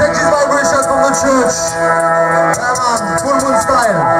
Take these vibrations from the church. Yeah, man. Full moon style.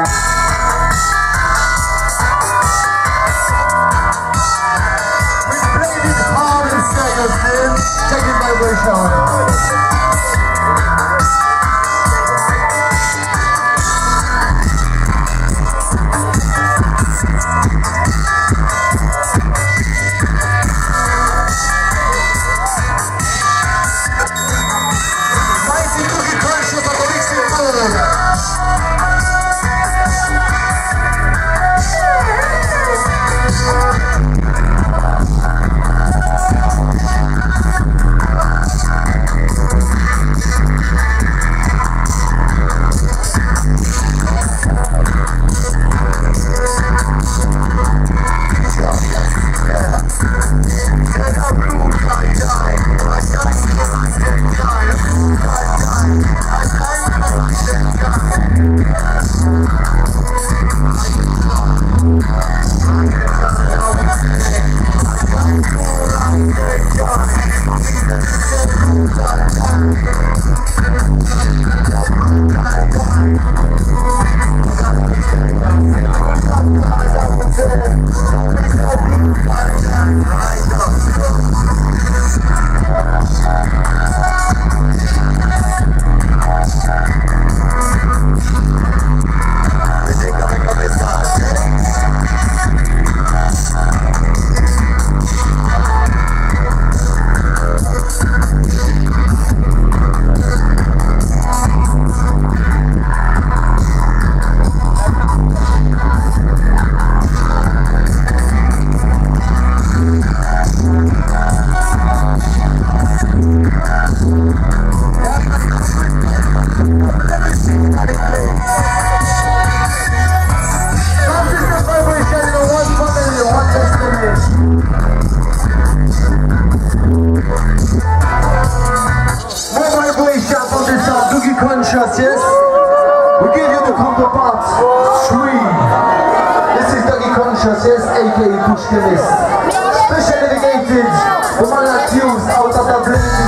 Consistent gracias. We give you the counterpart three. This is Dougie Consciousness, aka Pushkinist. Specially dedicated to my like out of the blue.